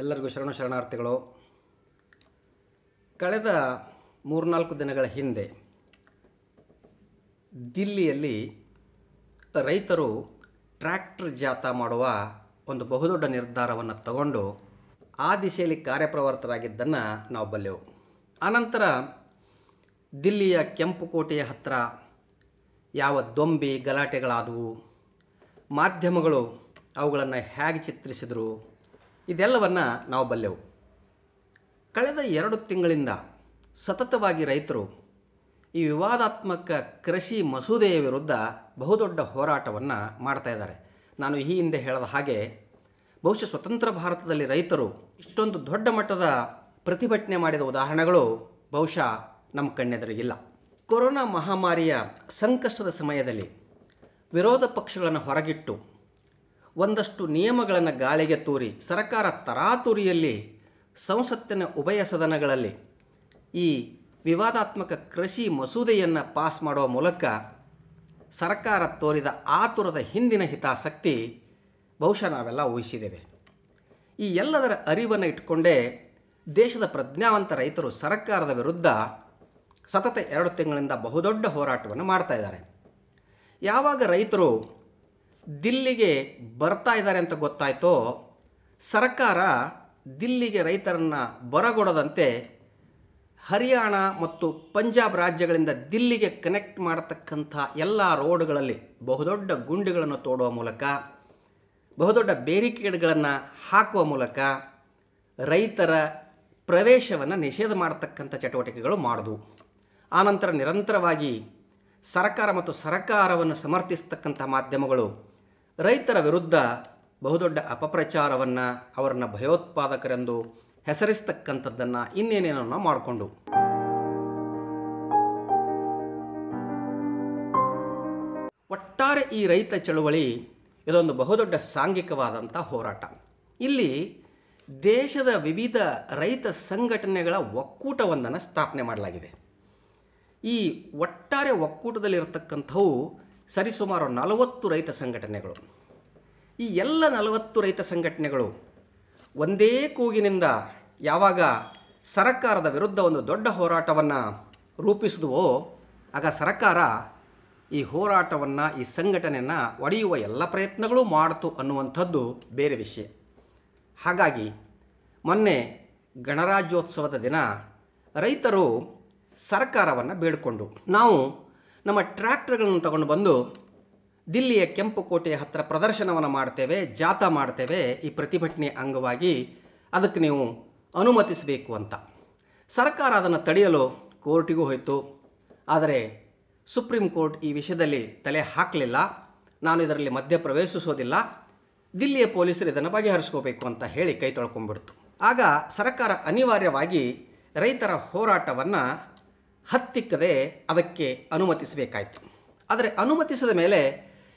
ಎಲ್ಲರಿಗೂ ಶರಣು ಶರಣಾರ್ಥಿಗಳು. ಕಳೆದ ಮೂರ್ನಾಲ್ಕು ದಿನಗಳ ಹಿಂದೆ ದಿಲ್ಲಿಯಲ್ಲಿ ರೈತರು ಟ್ರ್ಯಾಕ್ಟರ್ ಜಾಥಾ ಮಾಡುವ ಒಂದು ಬಹುದೊಡ್ಡ ನಿರ್ಧಾರವನ್ನು ತಗೊಂಡು ಆ ದಿಶೆಯಲ್ಲಿ ಕಾರ್ಯಪ್ರವರ್ತರಾಗಿದ್ದನ್ನು ನಾವು ಬಲ್ಲೆವು. ಆನಂತರ ದಿಲ್ಲಿಯ ಕೆಂಪುಕೋಟೆಯ ಹತ್ತಿರ ಯಾವ ದೊಂಬಿ ಗಲಾಟೆಗಳಾದವು, ಮಾಧ್ಯಮಗಳು ಅವುಗಳನ್ನು ಹೇಗೆ ಚಿತ್ರಿಸಿದರು ಇದೆಲ್ಲವನ್ನು ನಾವು ಬಲ್ಲೆವು. ಕಳೆದ ಎರಡು ತಿಂಗಳಿಂದ ಸತತವಾಗಿ ರೈತರು ಈ ವಿವಾದಾತ್ಮಕ ಕೃಷಿ ಮಸೂದೆಯ ವಿರುದ್ಧ ಬಹುದೊಡ್ಡ ಹೋರಾಟವನ್ನು ಮಾಡ್ತಾ ಇದ್ದಾರೆ. ನಾನು ಈ ಹಿಂದೆ ಹೇಳದ ಹಾಗೆ ಬಹುಶಃ ಸ್ವತಂತ್ರ ಭಾರತದಲ್ಲಿ ರೈತರು ಇಷ್ಟೊಂದು ದೊಡ್ಡ ಮಟ್ಟದ ಪ್ರತಿಭಟನೆ ಮಾಡಿದ ಉದಾಹರಣೆಗಳು ಬಹುಶಃ ನಮ್ಮ ಕಣ್ಣೆದುರಿಗಿಲ್ಲ. ಕೊರೋನಾ ಮಹಾಮಾರಿಯ ಸಂಕಷ್ಟದ ಸಮಯದಲ್ಲಿ ವಿರೋಧ ಪಕ್ಷಗಳನ್ನು ಹೊರಗಿಟ್ಟು ಒಂದಷ್ಟು ನಿಯಮಗಳನ್ನು ಗಾಳಿಗೆ ತೂರಿ ಸರ್ಕಾರ ತರಾತುರಿಯಲ್ಲಿ ಸಂಸತ್ತಿನ ಉಭಯ ಸದನಗಳಲ್ಲಿ ಈ ವಿವಾದಾತ್ಮಕ ಕೃಷಿ ಮಸೂದೆಯನ್ನು ಪಾಸ್ ಮಾಡುವ ಮೂಲಕ ಸರ್ಕಾರ ತೋರಿದ ಆತುರದ ಹಿಂದಿನ ಹಿತಾಸಕ್ತಿ ಬಹುಶಃ ನಾವೆಲ್ಲ ಊಹಿಸಿದ್ದೇವೆ. ಈ ಎಲ್ಲದರ ಅರಿವನ್ನು ಇಟ್ಕೊಂಡೇ ದೇಶದ ಪ್ರಜ್ಞಾವಂತ ರೈತರು ಸರ್ಕಾರದ ವಿರುದ್ಧ ಸತತ ಎರಡು ತಿಂಗಳಿಂದ ಬಹುದೊಡ್ಡ ಹೋರಾಟವನ್ನು ಮಾಡ್ತಾ ಇದ್ದಾರೆ. ಯಾವಾಗ ರೈತರು ದಿಲ್ಲಿಗೆ ಬರ್ತಾ ಇದ್ದಾರೆ ಅಂತ ಗೊತ್ತಾಯ್ತೋ, ಸರ್ಕಾರ ದಿಲ್ಲಿಗೆ ರೈತರನ್ನು ಬರಗೊಡದಂತೆ ಹರಿಯಾಣ ಮತ್ತು ಪಂಜಾಬ್ ರಾಜ್ಯಗಳಿಂದ ದಿಲ್ಲಿಗೆ ಕನೆಕ್ಟ್ ಮಾಡತಕ್ಕಂಥ ಎಲ್ಲ ರೋಡ್ಗಳಲ್ಲಿ ಬಹುದೊಡ್ಡ ಗುಂಡಿಗಳನ್ನು ತೋಡುವ ಮೂಲಕ, ಬಹುದೊಡ್ಡ ಬೇರಿಕೇಡ್ಗಳನ್ನು ಹಾಕುವ ಮೂಲಕ ರೈತರ ಪ್ರವೇಶವನ್ನು ನಿಷೇಧ ಮಾಡತಕ್ಕಂಥ ಚಟುವಟಿಕೆಗಳು ಮಾಡಿದವು ಆನಂತರ ನಿರಂತರವಾಗಿ ಸರ್ಕಾರ ಮತ್ತು ಸರ್ಕಾರವನ್ನು ಸಮರ್ಥಿಸ್ತಕ್ಕಂಥ ಮಾಧ್ಯಮಗಳು ರೈತರ ವಿರುದ್ಧ ಬಹುದೊಡ್ಡ ಅಪಪ್ರಚಾರವನ್ನು ಅವರನ್ನು ಭಯೋತ್ಪಾದಕರೆಂದು ಹೆಸರಿಸ್ತಕ್ಕಂಥದ್ದನ್ನು ಇನ್ನೇನೇನನ್ನು ಮಾಡಿಕೊಂಡು. ಒಟ್ಟಾರೆ ಈ ರೈತ ಚಳುವಳಿ ಇದೊಂದು ಬಹುದೊಡ್ಡ ಸಾಂಘಿಕವಾದಂಥ ಹೋರಾಟ. ಇಲ್ಲಿ ದೇಶದ ವಿವಿಧ ರೈತ ಸಂಘಟನೆಗಳ ಒಕ್ಕೂಟವೊಂದನ್ನು ಸ್ಥಾಪನೆ ಮಾಡಲಾಗಿದೆ. ಈ ಒಟ್ಟಾರೆ ಒಕ್ಕೂಟದಲ್ಲಿರತಕ್ಕಂಥವು ಸರಿಸುಮಾರು ನಲವತ್ತು ರೈತ ಸಂಘಟನೆಗಳು. ಈ ಎಲ್ಲ ನಲವತ್ತು ರೈತ ಸಂಘಟನೆಗಳು ಒಂದೇ ಕೂಗಿನಿಂದ ಯಾವಾಗ ಸರ್ಕಾರದ ವಿರುದ್ಧ ಒಂದು ದೊಡ್ಡ ಹೋರಾಟವನ್ನು ರೂಪಿಸಿದವೋ, ಆಗ ಸರ್ಕಾರ ಈ ಹೋರಾಟವನ್ನು, ಈ ಸಂಘಟನೆಯನ್ನು ಒಡೆಯುವ ಎಲ್ಲ ಪ್ರಯತ್ನಗಳು ಮಾಡಿತು ಅನ್ನುವಂಥದ್ದು ಬೇರೆ ವಿಷಯ. ಹಾಗಾಗಿ ಮೊನ್ನೆ ಗಣರಾಜ್ಯೋತ್ಸವದ ದಿನ ರೈತರು ಸರ್ಕಾರವನ್ನು ಬೇಡಿಕೊಂಡು, ನಾವು ನಮ್ಮ ಟ್ರ್ಯಾಕ್ಟರ್ಗಳನ್ನು ತಗೊಂಡು ಬಂದು ದಿಲ್ಲಿಯ ಕೆಂಪು ಕೋಟೆಯ ಹತ್ತಿರ ಪ್ರದರ್ಶನವನ್ನು ಮಾಡ್ತೇವೆ, ಜಾಥಾ ಮಾಡ್ತೇವೆ, ಈ ಪ್ರತಿಭಟನೆ ಅಂಗವಾಗಿ ಅದಕ್ಕೆ ನೀವು ಅನುಮತಿಸಬೇಕು ಅಂತ. ಸರ್ಕಾರ ಅದನ್ನು ತಡೆಯಲು ಕೋರ್ಟಿಗೂ ಹೋಯಿತು. ಆದರೆ ಸುಪ್ರೀಂ ಕೋರ್ಟ್ ಈ ವಿಷಯದಲ್ಲಿ ತಲೆ ಹಾಕಲಿಲ್ಲ. ನಾನು ಇದರಲ್ಲಿ ಮಧ್ಯ ಪ್ರವೇಶಿಸೋದಿಲ್ಲ ದಿಲ್ಲಿಯ ಪೊಲೀಸರು ಇದನ್ನು ಬಗೆಹರಿಸ್ಕೋಬೇಕು ಅಂತ ಹೇಳಿ ಕೈ ತೊಳ್ಕೊಂಡ್ಬಿಡ್ತು. ಆಗ ಸರ್ಕಾರ ಅನಿವಾರ್ಯವಾಗಿ ರೈತರ ಹೋರಾಟವನ್ನು ಹತ್ತಿಕ್ಕದೆ ಅದಕ್ಕೆ ಅನುಮತಿಸಬೇಕಾಯಿತು. ಆದರೆ ಅನುಮತಿಸಿದ ಮೇಲೆ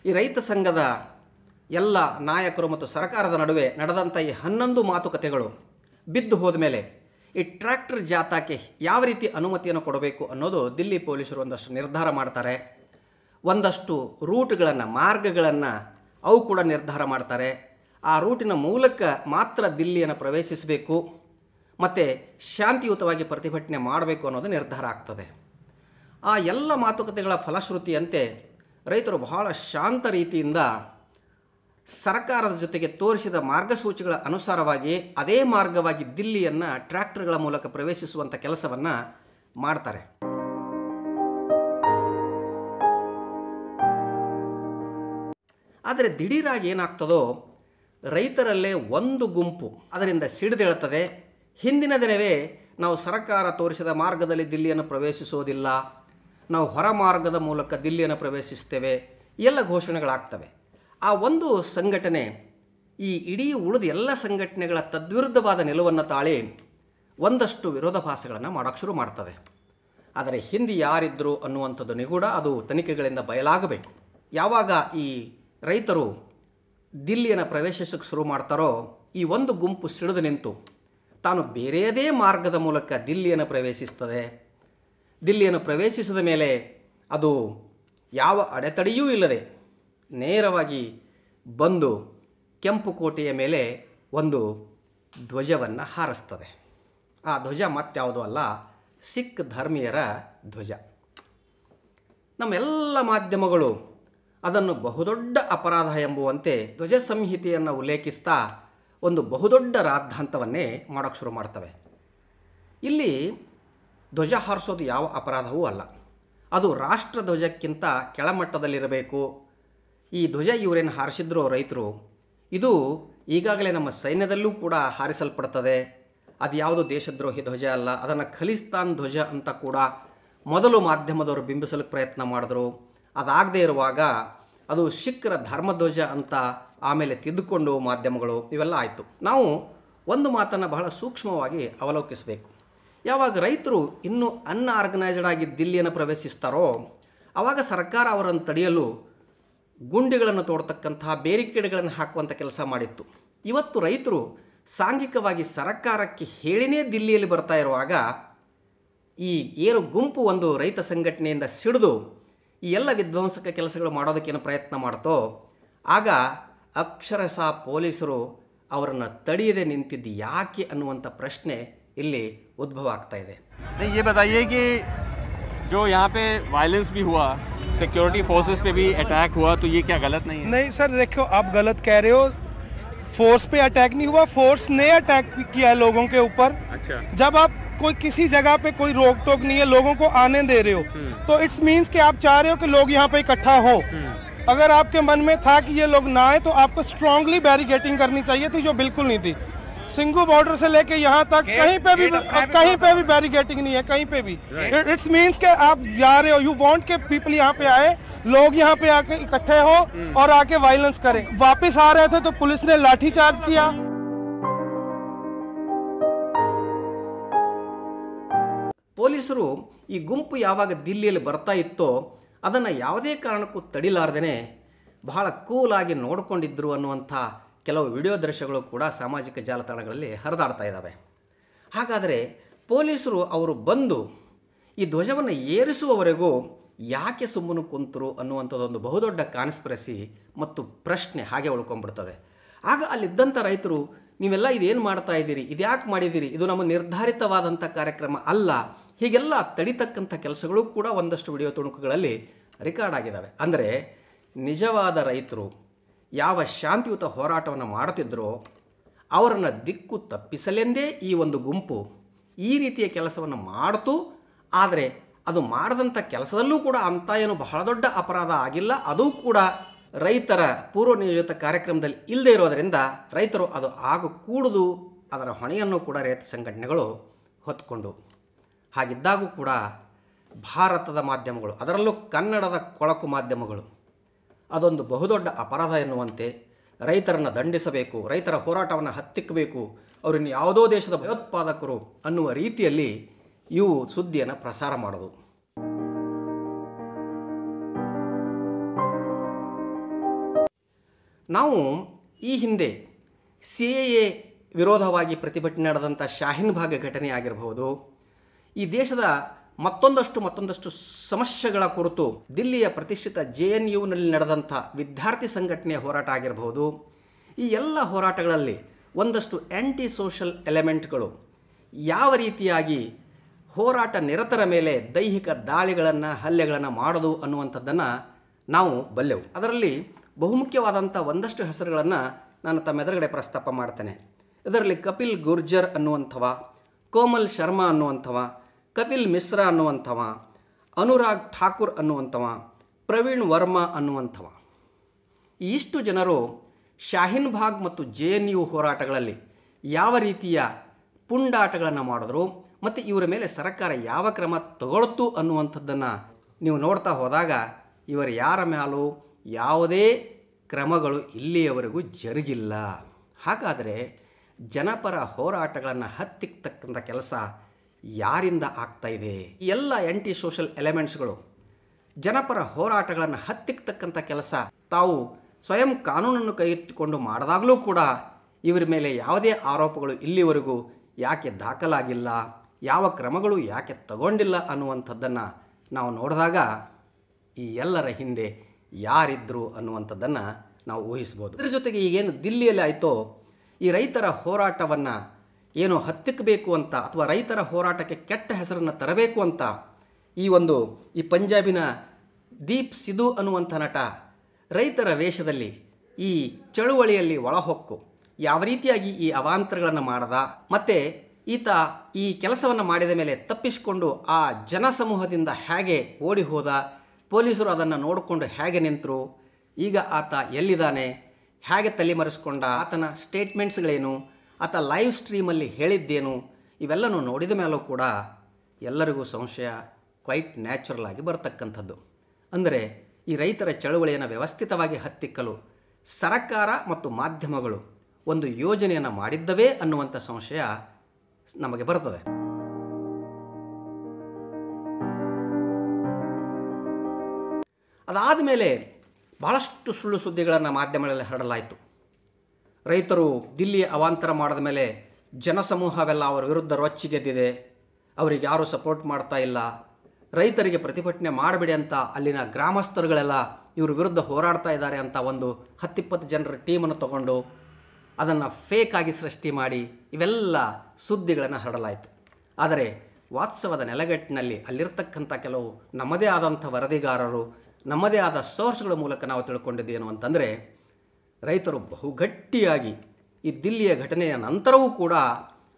ಈ ರೈತ ಸಂಘದ ಎಲ್ಲ ನಾಯಕರು ಮತ್ತು ಸರ್ಕಾರದ ನಡುವೆ ನಡೆದಂಥ ಈ ಹನ್ನೊಂದು ಮಾತುಕತೆಗಳು ಬಿದ್ದು ಹೋದ ಮೇಲೆ ಈ ಟ್ರ್ಯಾಕ್ಟರ್ ಜಾಥಾಕ್ಕೆ ಯಾವ ರೀತಿ ಅನುಮತಿಯನ್ನು ಕೊಡಬೇಕು ಅನ್ನೋದು ದಿಲ್ಲಿ ಪೊಲೀಸರು ಒಂದಷ್ಟು ನಿರ್ಧಾರ ಮಾಡ್ತಾರೆ. ಒಂದಷ್ಟು ರೂಟ್ಗಳನ್ನು, ಮಾರ್ಗಗಳನ್ನು ಅವು ಕೂಡ ನಿರ್ಧಾರ ಮಾಡ್ತಾರೆ. ಆ ರೂಟಿನ ಮೂಲಕ ಮಾತ್ರ ದಿಲ್ಲಿಯನ್ನು ಪ್ರವೇಶಿಸಬೇಕು. ಮತ್ತು ಶಾಂತಿಯುತವಾಗಿ ಪ್ರತಿಭಟನೆ ಮಾಡಬೇಕು ಅನ್ನೋದು ನಿರ್ಧಾರ ಆಗ್ತದೆ. ಆ ಎಲ್ಲ ಮಾತುಕತೆಗಳ ಫಲಶ್ರುತಿಯಂತೆ ರೈತರು ಬಹಳ ಶಾಂತ ರೀತಿಯಿಂದ ಸರ್ಕಾರದ ಜೊತೆಗೆ ತೋರಿಸಿದ ಮಾರ್ಗಸೂಚಿಗಳ ಅನುಸಾರವಾಗಿ ಅದೇ ಮಾರ್ಗವಾಗಿ ದಿಲ್ಲಿಯನ್ನು ಟ್ರ್ಯಾಕ್ಟರ್ಗಳ ಮೂಲಕ ಪ್ರವೇಶಿಸುವಂಥ ಕೆಲಸವನ್ನು ಮಾಡ್ತಾರೆ. ಆದರೆ ದಿಢೀರಾಗಿ ಏನಾಗ್ತದೋ ರೈತರಲ್ಲೇ ಒಂದು ಗುಂಪು ಅದರಿಂದ ಸಿಡಿದೇಳುತ್ತದೆ ಹಿಂದಿನ ದಿನವೇ ನಾವು ಸರ್ಕಾರ ತೋರಿಸಿದ ಮಾರ್ಗದಲ್ಲಿ ದಿಲ್ಲಿಯನ್ನು ಪ್ರವೇಶಿಸೋದಿಲ್ಲ ನಾವು ಹೊರ ಮಾರ್ಗದ ಮೂಲಕ ದಿಲ್ಲಿಯನ್ನು ಪ್ರವೇಶಿಸ್ತೇವೆ ಎಲ್ಲ ಘೋಷಣೆಗಳಾಗ್ತವೆ. ಆ ಒಂದು ಸಂಘಟನೆ, ಈ ಇಡೀ ಉಳಿದ ಎಲ್ಲ ಸಂಘಟನೆಗಳ ತದ್ವಿರುದ್ಧವಾದ ನಿಲುವನ್ನು ತಾಳಿ ಒಂದಷ್ಟು ವಿರೋಧ ವಿರೋಧಾಭಾಸಗಳನ್ನು ಮಾಡೋಕ್ಕೆ ಶುರು ಮಾಡ್ತದೆ. ಆದರೆ ಹಿಂದೆ ಯಾರಿದ್ದರು ಅನ್ನುವಂಥದ್ದು ನಿಗೂಢ, ಅದು ತನಿಖೆಗಳಿಂದ ಬಯಲಾಗಬೇಕು. ಯಾವಾಗ ಈ ರೈತರು ದಿಲ್ಲಿಯನ್ನು ಪ್ರವೇಶಿಸಕ್ಕೆ ಶುರು ಮಾಡ್ತಾರೋ, ಈ ಒಂದು ಗುಂಪು ಸಿಡಿದು ನಿಂತು ತಾನು ಬೇರೆಯದೇ ಮಾರ್ಗದ ಮೂಲಕ ದಿಲ್ಲಿಯನ್ನು ಪ್ರವೇಶಿಸ್ತದೆ. ದಿಲ್ಲಿಯನ್ನು ಪ್ರವೇಶಿಸಿದ ಮೇಲೆ ಅದು ಯಾವ ಅಡೆತಡೆಯೂ ಇಲ್ಲದೆ ನೇರವಾಗಿ ಬಂದು ಕೆಂಪು ಕೋಟೆಯ ಮೇಲೆ ಒಂದು ಧ್ವಜವನ್ನು ಹಾರಿಸ್ತದೆ. ಆ ಧ್ವಜ ಮತ್ಯಾವುದೂ ಅಲ್ಲ, ಸಿಖ್ ಧರ್ಮೀಯರ ಧ್ವಜ. ನಮ್ಮೆಲ್ಲ ಮಾಧ್ಯಮಗಳು ಅದನ್ನು ಬಹುದೊಡ್ಡ ಅಪರಾಧ ಎಂಬುವಂತೆ ಧ್ವಜ ಸಂಹಿತೆಯನ್ನು ಉಲ್ಲೇಖಿಸ್ತಾ ಒಂದು ಬಹುದೊಡ್ಡ ರಾದ್ಧಾಂತವನ್ನೇ ಮಾಡೋಕ್ಕೆ ಶುರು ಮಾಡ್ತವೆ. ಇಲ್ಲಿ ಧ್ವಜ ಹಾರಿಸೋದು ಯಾವ ಅಪರಾಧವೂ ಅಲ್ಲ. ಅದು ರಾಷ್ಟ್ರ ಧ್ವಜಕ್ಕಿಂತ ಕೆಳಮಟ್ಟದಲ್ಲಿರಬೇಕು. ಈ ಧ್ವಜ ಇವರೇನು ಹಾರಿಸಿದ್ರು ರೈತರು? ಇದು ಈಗಾಗಲೇ ನಮ್ಮ ಸೈನ್ಯದಲ್ಲೂ ಕೂಡ ಹಾರಿಸಲ್ಪಡ್ತದೆ. ಅದು ಯಾವುದು ದೇಶದ್ರೋಹಿ ಧ್ವಜ ಅಲ್ಲ. ಅದನ್ನು ಖಲಿಸ್ತಾನ್ ಧ್ವಜ ಅಂತ ಕೂಡ ಮೊದಲು ಮಾಧ್ಯಮದವರು ಬಿಂಬಿಸಲು ಪ್ರಯತ್ನ ಮಾಡಿದ್ರು. ಅದಾಗದೇ ಇರುವಾಗ ಅದು ಶಿಖ್ರ ಧರ್ಮಧ್ವಜ ಅಂತ ಆಮೇಲೆ ತಿದ್ದುಕೊಂಡು ಮಾಧ್ಯಮಗಳು ಇವೆಲ್ಲ ಆಯಿತು. ನಾವು ಒಂದು ಮಾತನ್ನು ಬಹಳ ಸೂಕ್ಷ್ಮವಾಗಿ ಅವಲೋಕಿಸಬೇಕು. ಯಾವಾಗ ರೈತರು ಇನ್ನೂ ಅನ್ಆರ್ಗನೈಸ್ಡ್ ಆಗಿ ದಿಲ್ಲಿಯನ್ನು ಪ್ರವೇಶಿಸ್ತಾರೋ ಆವಾಗ ಸರ್ಕಾರ ಅವರನ್ನು ತಡೆಯಲು ಗುಂಡಿಗಳನ್ನು ತೋಡ್ತಕ್ಕಂತಹ ಬೇರಿಕೇಡ್ಗಳನ್ನು ಹಾಕುವಂಥ ಕೆಲಸ ಮಾಡಿತ್ತು. ಇವತ್ತು ರೈತರು ಸಾಂಘಿಕವಾಗಿ ಸರ್ಕಾರಕ್ಕೆ ಹೇಳಿನೇ ದಿಲ್ಲಿಯಲ್ಲಿ ಬರ್ತಾ ಇರುವಾಗ ಈ ಏರು ಗುಂಪು ಒಂದು ರೈತ ಸಂಘಟನೆಯಿಂದ ಸಿಡಿದು ಈ ಎಲ್ಲ ವಿಧ್ವಂಸಕ ಕೆಲಸಗಳು ಮಾಡೋದಕ್ಕೇನು ಪ್ರಯತ್ನ ಮಾಡ್ತೋ ಆಗ ಅಕ್ಷರಶಃ ಪೊಲೀಸರು ಅವರನ್ನು ತಡೆಯದೆ ನಿಂತಿದ್ದು ಯಾಕೆ ಅನ್ನುವಂಥ ಪ್ರಶ್ನೆ ಇಲ್ಲಿ ಉದ್ಭವ ಆಗ್ತಾ ಇದೆ नहीं ये बताइए कि जो यहाँ पे वायलेंस भी हुआ सिक्योरिटी फोर्सेस पे भी अटैक हुआ तो ये क्या गलत नहीं है नहीं सर देखो आप गलत कह रहे हो फोर्स पे अटैक नहीं हुआ फोर्स ने अटैक किया है लोगों के ऊपर अच्छा जब आप कोई किसी जगह पे कोई रोक टोक नहीं है लोगों को आने दे रहे हो। तो इट्स मीन्स कि आप चाह रहे हो कि लोग यहाँ पे इकट्ठा हो। अगर आपके मन में था कि ये लोग ना आए तो आपको स्ट्रांगली बैरिकेटिंग करनी चाहिए थी जो बिल्कुल नहीं थी। सिंगू बॉर्डर से लेके यहाँ तक कहीं पे भी कहीं पे भी बैरिकेटिंग नहीं है कहीं पे भी। इट्स मीन्स के आप जा रहे हो। यू वांट के पीपल यहाँ पे आए लोग यहाँ पे आके इकट्ठे हो और आके वायलेंस करें। वापस आ रहे थे तो पुलिस ने लाठी चार्ज किया। ಪೊಲೀಸರು ಈ ಗುಂಪು ಯಾವಾಗ ದಿಲ್ಲಿಯಲ್ಲಿ ಬರ್ತಾ ಇತ್ತೋ ಅದನ್ನು ಯಾವುದೇ ಕಾರಣಕ್ಕೂ ತಡಿಲಾರ್ದೇ ಬಹಳ ಕೂಲಾಗಿ ನೋಡಿಕೊಂಡಿದ್ದರು ಅನ್ನುವಂಥ ಕೆಲವು ವಿಡಿಯೋ ದೃಶ್ಯಗಳು ಕೂಡ ಸಾಮಾಜಿಕ ಜಾಲತಾಣಗಳಲ್ಲಿ ಹರಿದಾಡ್ತಾ ಇದ್ದಾವೆ. ಹಾಗಾದರೆ ಪೊಲೀಸರು ಅವರು ಬಂದು ಈ ಧ್ವಜವನ್ನು ಏರಿಸುವವರೆಗೂ ಯಾಕೆ ಸುಮ್ಮನೆ ಕುಂತರು ಅನ್ನುವಂಥದ್ದೊಂದು ಬಹುದೊಡ್ಡ ಕಾನ್ಸ್ಪಿರಸಿ ಮತ್ತು ಪ್ರಶ್ನೆ ಹಾಗೆ ಉಳ್ಕೊಂಡ್ಬಿಡ್ತದೆ. ಆಗ ಅಲ್ಲಿದ್ದಂಥ ರೈತರು ನೀವೆಲ್ಲ ಇದೇನು ಮಾಡ್ತಾ ಇದ್ದೀರಿ? ಇದ್ಯಾಕೆ ಮಾಡಿದ್ದೀರಿ? ಇದು ನಮ್ಮ ನಿರ್ಧಾರಿತವಾದಂಥ ಕಾರ್ಯಕ್ರಮ ಅಲ್ಲ. ಹೀಗೆಲ್ಲ ತಡಿತಕ್ಕಂಥ ಕೆಲಸಗಳು ಕೂಡ ಒಂದಷ್ಟು ವಿಡಿಯೋ ತುಣುಕುಗಳಲ್ಲಿ ರೆಕಾರ್ಡ್ ಆಗಿದ್ದಾವೆ ಅಂದರೆ ನಿಜವಾದ ರೈತರು ಯಾವ ಶಾಂತಿಯುತ ಹೋರಾಟವನ್ನು ಮಾಡುತ್ತಿದ್ದರೋ ಅವರನ್ನು ದಿಕ್ಕು ತಪ್ಪಿಸಲೆಂದೇ ಈ ಒಂದು ಗುಂಪು ಈ ರೀತಿಯ ಕೆಲಸವನ್ನು ಮಾಡಿತು. ಆದರೆ ಅದು ಮಾಡದಂಥ ಕೆಲಸದಲ್ಲೂ ಕೂಡ ಅಂಥ ಏನು ಬಹಳ ದೊಡ್ಡ ಅಪರಾಧ ಆಗಿಲ್ಲ. ಅದು ಕೂಡ ರೈತರ ಪೂರ್ವ ನಿಯೋಜಿತ ಕಾರ್ಯಕ್ರಮದಲ್ಲಿ ಇಲ್ಲದೆ ಇರೋದರಿಂದ ರೈತರು ಅದು ಆಗ ಕೂಡುದು, ಅದರ ಹೊಣೆಯನ್ನು ಕೂಡ ರೈತ ಸಂಘಟನೆಗಳು ಹೊತ್ಕೊಂಡು. ಹಾಗಿದ್ದಾಗೂ ಕೂಡ ಭಾರತದ ಮಾಧ್ಯಮಗಳು, ಅದರಲ್ಲೂ ಕನ್ನಡದ ಕೊಳಕು ಮಾಧ್ಯಮಗಳು, ಅದೊಂದು ಬಹುದೊಡ್ಡ ಅಪರಾಧ ಎನ್ನುವಂತೆ ರೈತರನ್ನು ದಂಡಿಸಬೇಕು, ರೈತರ ಹೋರಾಟವನ್ನು ಹತ್ತಿಕ್ಕಬೇಕು, ಅವರನ್ನು ಯಾವುದೋ ದೇಶದ ಭಯೋತ್ಪಾದಕರು ಅನ್ನುವ ರೀತಿಯಲ್ಲಿ ಇವು ಸುದ್ದಿಯನ್ನು ಪ್ರಸಾರ ಮಾಡೋದು. ನಾವು ಈ ಹಿಂದೆ ಸಿ ಎ ವಿರೋಧವಾಗಿ ಪ್ರತಿಭಟನೆ ನಡೆದಂಥ ಶಾಹೀನ್ ಭಾಗ ಘಟನೆ ಆಗಿರಬಹುದು. ಈ ದೇಶದ ಮತ್ತೊಂದಷ್ಟು ಮತ್ತೊಂದಷ್ಟು ಸಮಸ್ಯೆಗಳ ಕುರಿತು ದಿಲ್ಲಿಯ ಪ್ರತಿಷ್ಠಿತ ಜೆ ಎನ್ ಯುನಲ್ಲಿ ನಡೆದಂಥ ವಿದ್ಯಾರ್ಥಿ ಸಂಘಟನೆಯ ಹೋರಾಟ ಆಗಿರಬಹುದು. ಈ ಎಲ್ಲ ಹೋರಾಟಗಳಲ್ಲಿ ಒಂದಷ್ಟು ಆ್ಯಂಟಿ ಸೋಷಲ್ ಎಲೆಮೆಂಟ್ಗಳು ಯಾವ ರೀತಿಯಾಗಿ ಹೋರಾಟ ನಿರತರ ಮೇಲೆ ದೈಹಿಕ ದಾಳಿಗಳನ್ನು, ಹಲ್ಲೆಗಳನ್ನು ಮಾಡೋದು ಅನ್ನುವಂಥದ್ದನ್ನು ನಾವು ಬಲ್ಲೆವು. ಅದರಲ್ಲಿ ಬಹುಮುಖ್ಯವಾದಂಥ ಒಂದಷ್ಟು ಹೆಸರುಗಳನ್ನು ನಾನು ತಮ್ಮೆದುರುಗಡೆ ಪ್ರಸ್ತಾಪ ಮಾಡ್ತೇನೆ. ಇದರಲ್ಲಿ ಕಪಿಲ್ ಗುರ್ಜರ್ ಅನ್ನುವಂಥವ, ಕೋಮಲ್ ಶರ್ಮಾ ಅನ್ನುವಂಥವ, ಕಪಿಲ್ ಮಿಶ್ರಾ ಅನ್ನುವಂಥವ, ಅನುರಾಗ್ ಠಾಕೂರ್ ಅನ್ನುವಂಥವ, ಪ್ರವೀಣ್ ವರ್ಮಾ ಅನ್ನುವಂಥವ. ಇಷ್ಟು ಜನರು ಶಾಹಿನ್ ಭಾಗ್ ಮತ್ತು ಜೆ ಎನ್ ಯು ಹೋರಾಟಗಳಲ್ಲಿ ಯಾವ ರೀತಿಯ ಪುಂಡಾಟಗಳನ್ನು ಮಾಡಿದ್ರು ಮತ್ತು ಇವರ ಮೇಲೆ ಸರ್ಕಾರ ಯಾವ ಕ್ರಮ ತಗೊಳ್ತು ಅನ್ನುವಂಥದ್ದನ್ನು ನೀವು ನೋಡ್ತಾ ಹೋದಾಗ ಇವರ ಯಾರ ಮೇಲೂ ಯಾವುದೇ ಕ್ರಮಗಳು ಇಲ್ಲಿಯವರೆಗೂ ಜರುಗಿಲ್ಲ. ಹಾಗಾದರೆ ಜನಪರ ಹೋರಾಟಗಳನ್ನು ಹತ್ತಿಕ್ತಕ್ಕಂಥ ಕೆಲಸ ಯಾರಿಂದ ಆಗ್ತಾ ಇದೆ? ಎಲ್ಲ ಆ್ಯಂಟಿ ಸೋಷಲ್ ಎಲೆಮೆಂಟ್ಸ್ಗಳು ಜನಪರ ಹೋರಾಟಗಳನ್ನು ಹತ್ತಿಕ್ತಕ್ಕಂಥ ಕೆಲಸ ತಾವು ಸ್ವಯಂ ಕಾನೂನನ್ನು ಕೈಗೆತ್ತಿಕೊಂಡು ಮಾಡಿದಾಗಲೂ ಕೂಡ ಇವರ ಮೇಲೆ ಯಾವುದೇ ಆರೋಪಗಳು ಇಲ್ಲಿವರೆಗೂ ಯಾಕೆ ದಾಖಲಾಗಿಲ್ಲ? ಯಾವ ಕ್ರಮಗಳು ಯಾಕೆ ತಗೊಂಡಿಲ್ಲ ಅನ್ನುವಂಥದ್ದನ್ನು ನಾವು ನೋಡಿದಾಗ ಈ ಎಲ್ಲರ ಹಿಂದೆ ಯಾರಿದ್ರು ಅನ್ನುವಂಥದ್ದನ್ನು ನಾವು ಊಹಿಸ್ಬೋದು. ಇದ್ರ ಜೊತೆಗೆ ಏನು ದಿಲ್ಲಿಯಲ್ಲಿ ಆಯಿತೋ, ಈ ರೈತರ ಹೋರಾಟವನ್ನು ಏನು ಹತ್ತಿಕ್ಕಬೇಕು ಅಂತ ಅಥವಾ ರೈತರ ಹೋರಾಟಕ್ಕೆ ಕೆಟ್ಟ ಹೆಸರನ್ನು ತರಬೇಕು ಅಂತ ಈ ಒಂದು ಈ ಪಂಜಾಬಿನ ದೀಪ್ ಸಿಧು ಅನ್ನುವಂಥ ನಟ ರೈತರ ವೇಷದಲ್ಲಿ ಈ ಚಳುವಳಿಯಲ್ಲಿ ಒಳಹೊಕ್ಕು. ಯಾವ ರೀತಿಯಾಗಿ ಈ ಅವಾಂತರಗಳನ್ನು ಮಾಡದ, ಮತ್ತು ಈತ ಈ ಕೆಲಸವನ್ನು ಮಾಡಿದ ಮೇಲೆ ತಪ್ಪಿಸಿಕೊಂಡು ಆ ಜನಸಮೂಹದಿಂದ ಹೇಗೆ ಓಡಿ ಹೋದ ಪೊಲೀಸರು ಅದನ್ನು ನೋಡಿಕೊಂಡು ಹೇಗೆ ನಿಂತರು, ಈಗ ಆತ ಎಲ್ಲಿದ್ದಾನೆ, ಹೇಗೆ ತಲೆಮರೆಸ್ಕೊಂಡ ಆತನ ಸ್ಟೇಟ್ಮೆಂಟ್ಸ್ಗಳೇನು, ಆತ ಲೈವ್ ಸ್ಟ್ರೀಮಲ್ಲಿ ಹೇಳಿದ್ದೇನು, ಇವೆಲ್ಲನೂ ನೋಡಿದ ಮೇಲೂ ಕೂಡ ಎಲ್ಲರಿಗೂ ಸಂಶಯ ಕ್ವೈಟ್ ನ್ಯಾಚುರಲ್ ಆಗಿ ಬರ್ತಕ್ಕಂಥದ್ದು. ಅಂದರೆ ಈ ರೈತರ ಚಳುವಳಿಯನ್ನು ವ್ಯವಸ್ಥಿತವಾಗಿ ಹತ್ತಿಕ್ಕಲು ಸರಕಾರ ಮತ್ತು ಮಾಧ್ಯಮಗಳು ಒಂದು ಯೋಜನೆಯನ್ನು ಮಾಡಿದ್ದವೇ ಅನ್ನುವಂಥ ಸಂಶಯ ನಮಗೆ ಬರ್ತದೆ. ಅದಾದ ಮೇಲೆ ಬಹಳಷ್ಟು ಸುಳ್ಳು ಸುದ್ದಿಗಳನ್ನು ಮಾಧ್ಯಮಗಳಲ್ಲಿ ಹರಡಲಾಯಿತು. ರೈತರು ದಿಲ್ಲಿ ಅವಾಂತರ ಮಾಡಿದ ಮೇಲೆ ಜನಸಮೂಹವೆಲ್ಲ ಅವರ ವಿರುದ್ಧ ರೊಚ್ಚಿಗೆದ್ದಿದೆ ಅವರಿಗೆ ಯಾರೂ ಸಪೋರ್ಟ್ ಮಾಡ್ತಾ ಇಲ್ಲ. ರೈತರಿಗೆ ಪ್ರತಿಭಟನೆ ಮಾಡಬೇಡಿ ಅಂತ ಅಲ್ಲಿನ ಗ್ರಾಮಸ್ಥರುಗಳೆಲ್ಲ ಇವ್ರ ವಿರುದ್ಧ ಹೋರಾಡ್ತಾ ಇದ್ದಾರೆ ಅಂತ ಒಂದು ಹತ್ತಿಪ್ಪತ್ತು ಜನರ ಟೀಮನ್ನು ತಗೊಂಡು ಅದನ್ನು ಆಗಿ ಸೃಷ್ಟಿ ಮಾಡಿ ಇವೆಲ್ಲ ಸುದ್ದಿಗಳನ್ನು ಹರಡಲಾಯಿತು. ಆದರೆ ವಾತ್ಸವದ ನೆಲಗಟ್ಟಿನಲ್ಲಿ ಅಲ್ಲಿರ್ತಕ್ಕಂಥ ಕೆಲವು ನಮ್ಮದೇ ಆದಂಥ ವರದಿಗಾರರು ನಮ್ಮದೇ ಆದ ಸೋರ್ಸ್ಗಳ ಮೂಲಕ ನಾವು ತಿಳ್ಕೊಂಡಿದ್ದೇನು ಅಂತಂದರೆ, ರೈತರು ಬಹುಗಟ್ಟಿಯಾಗಿ ಈ ದಿಲ್ಲಿಯ ಘಟನೆಯ ನಂತರವೂ ಕೂಡ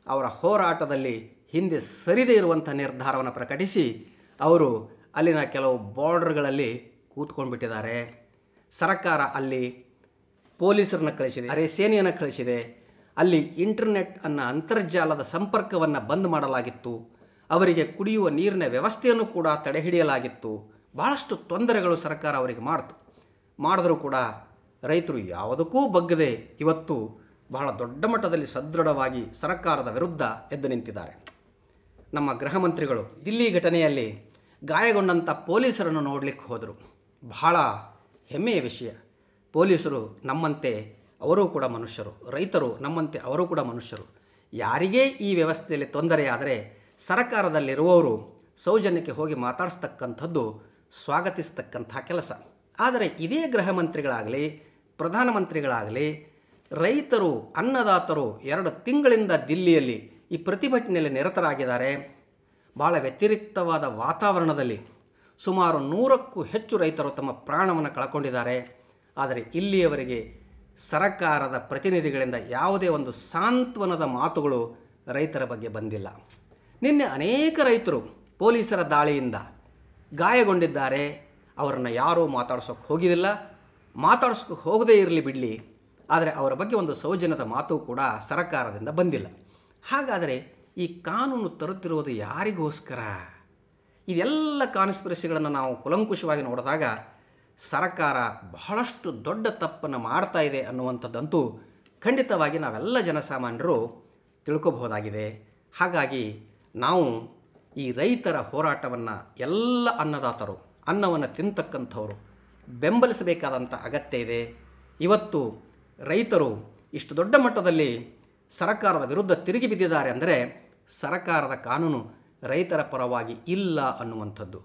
ಅವರ ಹೋರಾಟದಲ್ಲಿ ಹಿಂದೆ ಸರಿದೇ ಇರುವಂಥ ನಿರ್ಧಾರವನ್ನು ಪ್ರಕಟಿಸಿ ಅವರು ಅಲ್ಲಿನ ಕೆಲವು ಬಾರ್ಡರ್ಗಳಲ್ಲಿ ಕೂತ್ಕೊಂಡ್ಬಿಟ್ಟಿದ್ದಾರೆ. ಸರ್ಕಾರ ಅಲ್ಲಿ ಪೊಲೀಸರನ್ನ ಕಳಿಸಿದೆ, ಅರೆ ಸೇನೆಯನ್ನು ಕಳಿಸಿದೆ. ಅಲ್ಲಿ ಇಂಟರ್ನೆಟ್ ಅನ್ನು ಅಂತರ್ಜಾಲದ ಸಂಪರ್ಕವನ್ನು ಬಂದ್ ಮಾಡಲಾಗಿತ್ತು. ಅವರಿಗೆ ಕುಡಿಯುವ ನೀರಿನ ವ್ಯವಸ್ಥೆಯನ್ನು ಕೂಡ ತಡೆಹಿಡಿಯಲಾಗಿತ್ತು. ಭಾಳಷ್ಟು ತೊಂದರೆಗಳು ಸರ್ಕಾರ ಅವರಿಗೆ ಮಾಡಿತು. ಮಾಡಿದ್ರೂ ಕೂಡ ರೈತರು ಯಾವುದಕ್ಕೂ ಬಗ್ಗದೆ ಇವತ್ತು ಬಹಳ ದೊಡ್ಡ ಮಟ್ಟದಲ್ಲಿ ಸದೃಢವಾಗಿ ಸರ್ಕಾರದ ವಿರುದ್ಧ ಎದ್ದು ನಿಂತಿದ್ದಾರೆ. ನಮ್ಮ ಗೃಹ ಮಂತ್ರಿಗಳು ದಿಲ್ಲಿ ಘಟನೆಯಲ್ಲಿ ಗಾಯಗೊಂಡಂಥ ಪೊಲೀಸರನ್ನು ನೋಡಲಿಕ್ಕೆ ಹೋದರು. ಬಹಳ ಹೆಮ್ಮೆಯ ವಿಷಯ. ಪೊಲೀಸರು ನಮ್ಮಂತೆ ಅವರೂ ಕೂಡ ಮನುಷ್ಯರು, ರೈತರು ನಮ್ಮಂತೆ ಅವರು ಕೂಡ ಮನುಷ್ಯರು. ಯಾರಿಗೇ ಈ ವ್ಯವಸ್ಥೆಯಲ್ಲಿ ತೊಂದರೆಯಾದರೆ ಸರ್ಕಾರದಲ್ಲಿರುವವರು ಸೌಜನ್ಯಕ್ಕೆ ಹೋಗಿ ಮಾತಾಡಿಸ್ತಕ್ಕಂಥದ್ದು ಸ್ವಾಗತಿಸ್ತಕ್ಕಂಥ ಕೆಲಸ. ಆದರೆ ಇದೇ ಗೃಹ ಮಂತ್ರಿಗಳಾಗಲಿ ಪ್ರಧಾನಮಂತ್ರಿಗಳಾಗಲಿ ರೈತರು, ಅನ್ನದಾತರು ಎರಡು ತಿಂಗಳಿಂದ ದಿಲ್ಲಿಯಲ್ಲಿ ಈ ಪ್ರತಿಭಟನೆಯಲ್ಲಿ ನಿರತರಾಗಿದ್ದಾರೆ. ಭಾಳ ವ್ಯತಿರಿಕ್ತವಾದ ವಾತಾವರಣದಲ್ಲಿ ಸುಮಾರು ನೂರಕ್ಕೂ ಹೆಚ್ಚು ರೈತರು ತಮ್ಮ ಪ್ರಾಣವನ್ನು ಕಳ್ಕೊಂಡಿದ್ದಾರೆ. ಆದರೆ ಇಲ್ಲಿಯವರೆಗೆ ಸರಕಾರದ ಪ್ರತಿನಿಧಿಗಳಿಂದ ಯಾವುದೇ ಒಂದು ಸಾಂತ್ವನದ ಮಾತುಗಳು ರೈತರ ಬಗ್ಗೆ ಬಂದಿಲ್ಲ. ನಿನ್ನೆ ಅನೇಕ ರೈತರು ಪೊಲೀಸರ ದಾಳಿಯಿಂದ ಗಾಯಗೊಂಡಿದ್ದಾರೆ, ಅವರನ್ನು ಯಾರೂ ಮಾತಾಡ್ಸೋಕ್ಕೆ ಹೋಗಿದ್ದಿಲ್ಲ ಮಾತಾಡ್ಸೋಕ್ಕೆ ಹೋಗದೇ ಇರಲಿ ಬಿಡಲಿ, ಆದರೆ ಅವರ ಬಗ್ಗೆ ಒಂದು ಸೌಜನ್ಯದ ಮಾತು ಕೂಡ ಸರಕಾರದಿಂದ ಬಂದಿಲ್ಲ. ಹಾಗಾದರೆ ಈ ಕಾನೂನು ತರುತ್ತಿರುವುದು ಯಾರಿಗೋಸ್ಕರ? ಇದೆಲ್ಲ ಕಾನ್ಸ್ಪಿರಸಿಗಳನ್ನು ನಾವು ಕುಲಂಕುಷವಾಗಿ ನೋಡಿದಾಗ ಸರ್ಕಾರ ಬಹಳಷ್ಟು ದೊಡ್ಡ ತಪ್ಪನ್ನು ಮಾಡ್ತಾ ಇದೆ ಅನ್ನುವಂಥದ್ದಂತೂ ಖಂಡಿತವಾಗಿ ನಾವೆಲ್ಲ ಜನಸಾಮಾನ್ಯರು ತಿಳ್ಕೋಬಹುದಾಗಿದೆ. ಹಾಗಾಗಿ ನಾವು ಈ ರೈತರ ಹೋರಾಟವನ್ನು ಎಲ್ಲ ಅನ್ನದಾತರು, ಅನ್ನವನ್ನು ತಿಂತಕ್ಕಂಥವರು ಬೆಂಬಲಿಸಬೇಕಾದಂಥ ಅಗತ್ಯ ಇದೆ. ಇವತ್ತು ರೈತರು ಇಷ್ಟು ದೊಡ್ಡ ಮಟ್ಟದಲ್ಲಿ ಸರಕಾರದ ವಿರುದ್ಧ ತಿರುಗಿ ಬಿದ್ದಿದ್ದಾರೆ ಅಂದರೆ ಸರಕಾರದ ಕಾನೂನು ರೈತರ ಪರವಾಗಿ ಇಲ್ಲ ಅನ್ನುವಂಥದ್ದು.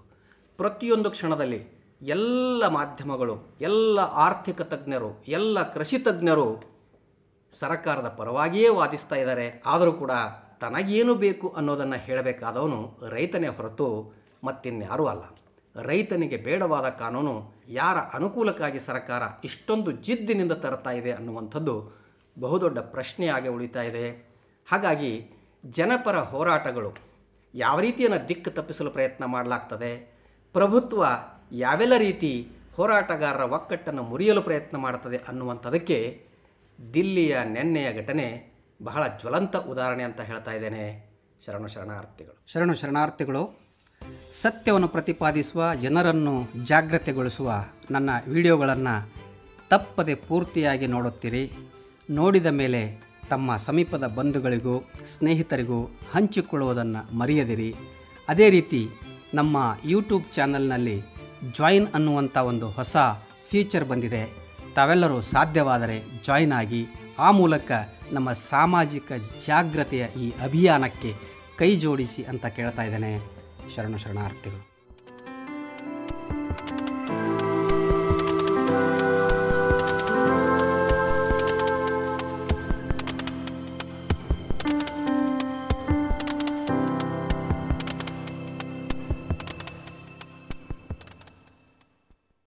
ಪ್ರತಿಯೊಂದು ಕ್ಷಣದಲ್ಲಿ ಎಲ್ಲ ಮಾಧ್ಯಮಗಳು, ಎಲ್ಲ ಆರ್ಥಿಕ ತಜ್ಞರು, ಎಲ್ಲ ಕೃಷಿ ತಜ್ಞರು ಸರಕಾರದ ಪರವಾಗಿಯೇ ವಾದಿಸ್ತಾ ಇದ್ದಾರೆ. ಆದರೂ ಕೂಡ ತನಗೇನು ಬೇಕು ಅನ್ನೋದನ್ನು ಹೇಳಬೇಕಾದವನು ರೈತನೇ ಹೊರತು ಮತ್ತಿನ್ಯಾರೂ ಅಲ್ಲ. ರೈತನಿಗೆ ಬೇಡವಾದ ಕಾನೂನು ಯಾರ ಅನುಕೂಲಕ್ಕಾಗಿ ಸರ್ಕಾರ ಇಷ್ಟೊಂದು ಜಿದ್ದಿನಿಂದ ತರ್ತಾ ಇದೆ ಅನ್ನುವಂಥದ್ದು ಬಹುದೊಡ್ಡ ಪ್ರಶ್ನೆಯಾಗಿ ಉಳಿತಾ ಇದೆ. ಹಾಗಾಗಿ ಜನಪರ ಹೋರಾಟಗಳು ಯಾವ ರೀತಿಯನ್ನು ದಿಕ್ಕು ತಪ್ಪಿಸಲು ಪ್ರಯತ್ನ ಮಾಡಲಾಗ್ತದೆ, ಪ್ರಭುತ್ವ ಯಾವೆಲ್ಲ ರೀತಿ ಹೋರಾಟಗಾರರ ಒಕ್ಕಟ್ಟನ್ನು ಮುರಿಯಲು ಪ್ರಯತ್ನ ಮಾಡ್ತದೆ ಅನ್ನುವಂಥದಕ್ಕೆ ದಿಲ್ಲಿಯ ನೆನ್ನೆಯ ಘಟನೆ ಬಹಳ ಜ್ವಲಂತ ಉದಾಹರಣೆ ಅಂತ ಹೇಳ್ತಾ ಇದ್ದೇನೆ. ಶರಣು ಶರಣಾರ್ಥಿಗಳು. ಶರಣು ಶರಣಾರ್ಥಿಗಳು, ಸತ್ಯವನ್ನು ಪ್ರತಿಪಾದಿಸುವ, ಜನರನ್ನು ಜಾಗೃತೆಗೊಳಿಸುವ ನನ್ನ ವಿಡಿಯೋಗಳನ್ನು ತಪ್ಪದೆ ಪೂರ್ತಿಯಾಗಿ ನೋಡುತ್ತೀರಿ. ನೋಡಿದ ಮೇಲೆ ತಮ್ಮ ಸಮೀಪದ ಬಂಧುಗಳಿಗೂ, ಸ್ನೇಹಿತರಿಗೂ ಹಂಚಿಕೊಳ್ಳುವುದನ್ನು ಮರೆಯದಿರಿ. ಅದೇ ರೀತಿ ನಮ್ಮ ಯೂಟ್ಯೂಬ್ ಚಾನಲ್ನಲ್ಲಿ ಜಾಯಿನ್ ಅನ್ನುವಂಥ ಒಂದು ಹೊಸ ಫೀಚರ್ ಬಂದಿದೆ. ತಾವೆಲ್ಲರೂ ಸಾಧ್ಯವಾದರೆ ಜಾಯಿನ್ ಆಗಿ ಆ ಮೂಲಕ ನಮ್ಮ ಸಾಮಾಜಿಕ ಜಾಗ್ರತೆಯ ಈ ಅಭಿಯಾನಕ್ಕೆ ಕೈ ಜೋಡಿಸಿ ಅಂತ ಕೇಳ್ತಾ ಇದ್ದೇನೆ. ಶರಣು ಶರಣಾರ್ಥಿಗಳು.